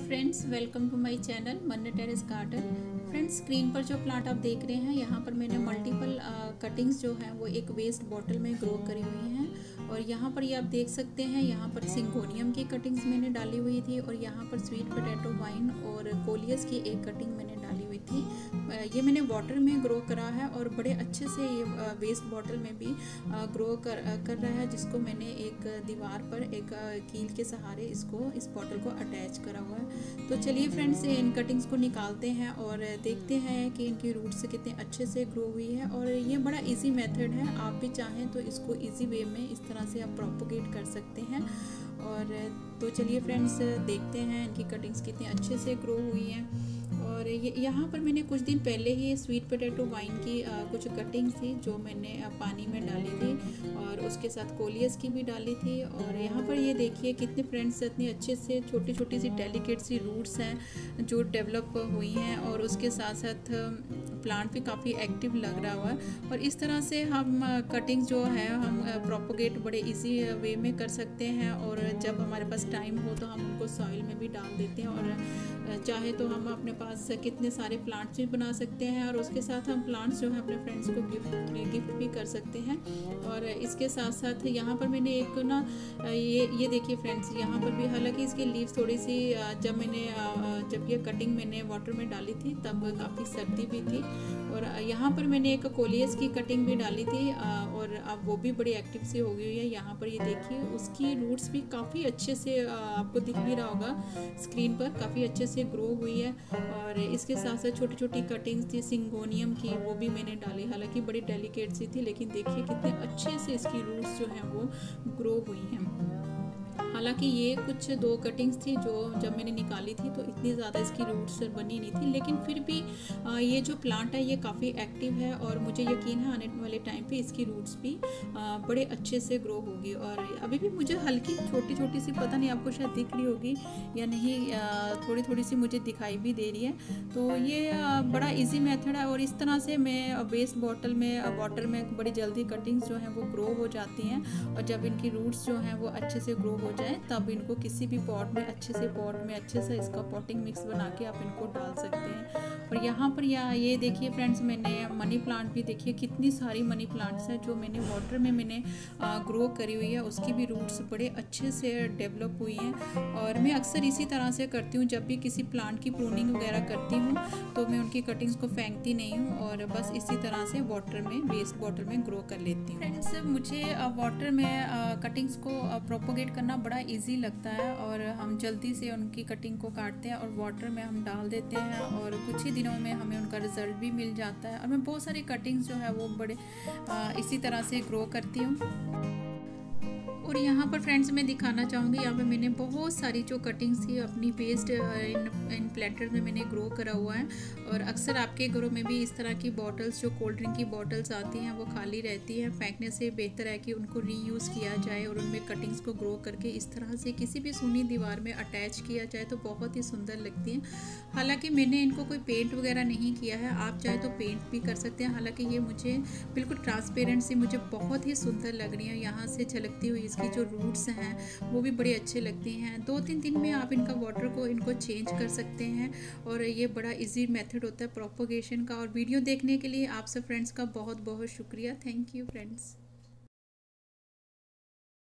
Friends welcome to my channel Manna terrace garden friends screen पर जो plant आप देख रहे हैं, यहाँ पर मैंने मल्टीपल कटिंग्स जो हैं, वो एक वेस्ट बॉटल में ग्रो करी हुई हैं। और यहाँ पर ये आप देख सकते हैं, यहाँ पर सिंगोनियम की कटिंग्स मैंने डाली हुई थी और यहाँ पर स्वीट पोटैटो वाइन और कोलियस की एक कटिंग मैंने डाली हुई थी। ये मैंने वाटर में ग्रो करा है और बड़े अच्छे से ये वेस्ट बॉटल में भी ग्रो कर कर रहा है, जिसको मैंने एक दीवार पर एक कील के सहारे इसको, इस बॉटल को अटैच करा हुआ है। तो चलिए फ्रेंड्स इन कटिंग्स को निकालते हैं और देखते हैं कि इनकी रूट्स कितने अच्छे से ग्रो हुई है। और ये बड़ा इजी मेथड है। आप भी चाहें तो इसको इजी वे में इस तरह से आप प्रोपोगेट कर सकते हैं। और तो चलिए फ्रेंड्स देखते हैं इनकी कटिंग्स कितने अच्छे से ग्रो हुई हैं। और यहाँ पर मैंने कुछ दिन पहले ही स्वीट पोटैटो वाइन की आ, कुछ कटिंग थी जो मैंने पानी में डाली थी और उसके साथ कोलियस की भी डाली थी। और यहाँ पर ये देखिए कितने फ्रेंड्स इतनी अच्छे से छोटी छोटी सी डेलिकेट सी रूट्स हैं जो डेवलप हुई हैं और उसके साथ साथ प्लांट भी काफ़ी एक्टिव लग रहा हुआ है। और इस तरह से हम कटिंग जो है, हम प्रोपोगेट बड़े इजी वे में कर सकते हैं और जब हमारे पास टाइम हो तो हम उनको सॉइल में भी डाल देते हैं। और चाहे तो हम अपने पास कितने सारे प्लांट्स भी बना सकते हैं और उसके साथ हम प्लांट्स जो है अपने फ्रेंड्स को गिफ्ट गिफ्ट भी कर सकते हैं। और इसके साथ साथ यहाँ पर मैंने एक ना ये ये देखिए फ्रेंड्स यहाँ पर भी हालाँकि इसकी लीव्स थोड़ी सी जब मैंने जब ये कटिंग मैंने वाटर में डाली थी तब काफ़ी सर्दी भी थी। और यहाँ पर मैंने एक कोलियस की कटिंग भी डाली थी और अब वो भी बड़ी एक्टिव सी हो गई है। यहाँ पर ये देखिए, उसकी रूट्स भी काफ़ी अच्छे से आपको दिख भी रहा होगा स्क्रीन पर, काफ़ी अच्छे से ग्रो हुई है। और इसके साथ साथ छोटी छोटी कटिंग्स थी, सिंगोनियम की, वो भी मैंने डाली। हालाँकि बड़ी डेलिकेट सी थी, लेकिन देखिए कितने अच्छे से इसकी रूट्स जो हैं वो ग्रो हुई हैं। हालाँकि ये कुछ दो कटिंग्स थी जो जब मैंने निकाली थी तो इतनी ज़्यादा इसकी रूट्स बनी नहीं थी, लेकिन फिर भी ये जो प्लांट है ये काफ़ी एक्टिव है और मुझे यकीन है आने वाले टाइम पे इसकी रूट्स भी बड़े अच्छे से ग्रो होगी। और अभी भी मुझे हल्की छोटी छोटी सी, पता नहीं आपको शायद दिख रही होगी या नहीं थोड़ी थोड़ी सी मुझे दिखाई भी दे रही है। तो ये बड़ा ईजी मेथड है और इस तरह से मैं वेस्ट बॉटल में वाटर में बड़ी जल्दी कटिंग्स जो हैं वो ग्रो हो जाती हैं और जब इनकी रूट्स जो हैं वो अच्छे से ग्रो हो जाए जाए तब इनको किसी भी पॉट में, अच्छे से पॉट में, अच्छे से इसका पॉटिंग मिक्स बना के आप इनको डाल सकते हैं। और यहाँ पर या ये देखिए फ्रेंड्स मैंने मनी प्लांट भी देखिए, कितनी सारी मनी प्लांट्स हैं जो मैंने वाटर में मैंने ग्रो करी हुई है। उसकी भी रूट्स बड़े अच्छे से डेवलप हुई हैं। और मैं अक्सर इसी तरह से करती हूँ, जब भी किसी प्लांट की प्रूनिंग वगैरह करती हूँ तो मैं उनकी कटिंग्स को फेंकती नहीं हूँ और बस इसी तरह से वाटर में वेस्ट वाटर में ग्रो कर लेती हूँ। फ्रेंड्स मुझे वाटर में कटिंग्स को प्रोपोगेट करना बड़ा इजी लगता है और हम जल्दी से उनकी कटिंग को काटते हैं और वाटर में हम डाल देते हैं और कुछ ही दिनों में हमें उनका रिज़ल्ट भी मिल जाता है। और मैं बहुत सारी कटिंग्स जो है वो बड़े इसी तरह से ग्रो करती हूँ। और यहाँ पर फ्रेंड्स मैं दिखाना चाहूँगी, यहाँ पे मैंने बहुत सारी जो कटिंग्स थी, अपनी पेस्ट इन इन प्लेटर में मैंने ग्रो करा हुआ है। और अक्सर आपके घरों में भी इस तरह की बॉटल्स जो कोल्ड ड्रिंक की बॉटल्स आती हैं, वो खाली रहती हैं। फेंकने से बेहतर है कि उनको रीयूज़ किया जाए और उनमें कटिंग्स को ग्रो करके इस तरह से किसी भी सुनी दीवार में अटैच किया जाए तो बहुत ही सुंदर लगती हैं। हालाँकि मैंने इनको कोई पेंट वगैरह नहीं किया है, आप चाहे तो पेंट भी कर सकते हैं। हालाँकि ये मुझे बिल्कुल ट्रांसपेरेंट सी, मुझे बहुत ही सुंदर लग रही है, यहाँ से झलकती हुई इसकी जो रूट्स हैं, वो भी बड़े अच्छे लगते हैं। दो तीन दिन में आप इनका वाटर को, इनको चेंज कर सकते हैं और ये बड़ा इजी मेथड होता है प्रोपोगेशन का और वीडियो देखने के लिए आप सब फ्रेंड्स का बहुत बहुत शुक्रिया। Thank you friends